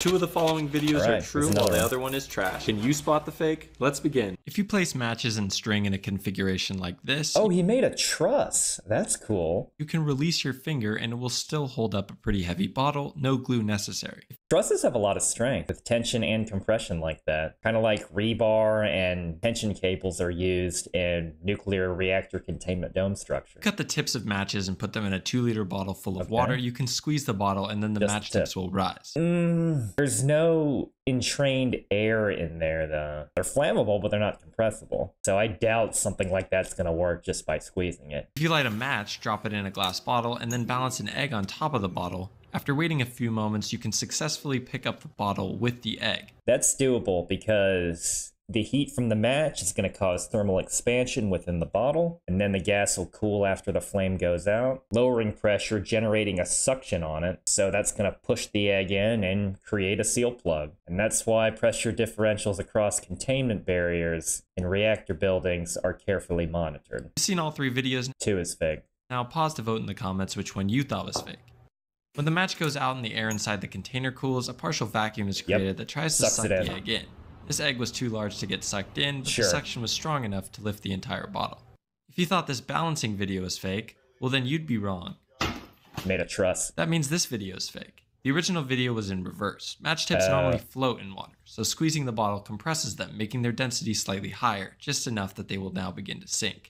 Two of the following videos Alright, are true while the other one is trash. Can you spot the fake? Let's begin. If you place matches and string in a configuration like this, Oh, he made a truss. That's cool. you can release your finger and it will still hold up a pretty heavy bottle, no glue necessary. Trusses have a lot of strength with tension and compression like that. Kind of like rebar and tension cables are used in nuclear reactor containment dome structure. Cut the tips of matches and put them in a 2 liter bottle full of Okay. water. You can squeeze the bottle and then the Just match the tips will rise. Mm, there's no entrained air in there though. They're flammable, but they're not compressible. So I doubt something like that's gonna work just by squeezing it. If you light a match, drop it in a glass bottle, and then balance an egg on top of the bottle, after waiting a few moments, you can successfully pick up the bottle with the egg. That's doable because the heat from the match is going to cause thermal expansion within the bottle, and then the gas will cool after the flame goes out, lowering pressure, generating a suction on it. So that's going to push the egg in and create a seal plug. And that's why pressure differentials across containment barriers in reactor buildings are carefully monitored. You've seen all three videos, Two is fake. now pause to vote in the comments which one you thought was fake. When the match goes out and the air inside the container cools, a partial vacuum is Yep. created that tries to Sucks suck the egg in. This egg was too large to get sucked in, but Sure. the suction was strong enough to lift the entire bottle. If you thought this balancing video was fake, well then you'd be wrong. Made a truss. That means this video is fake. The original video was in reverse. Match tips Uh. normally float in water, so squeezing the bottle compresses them, making their density slightly higher, just enough that they will now begin to sink.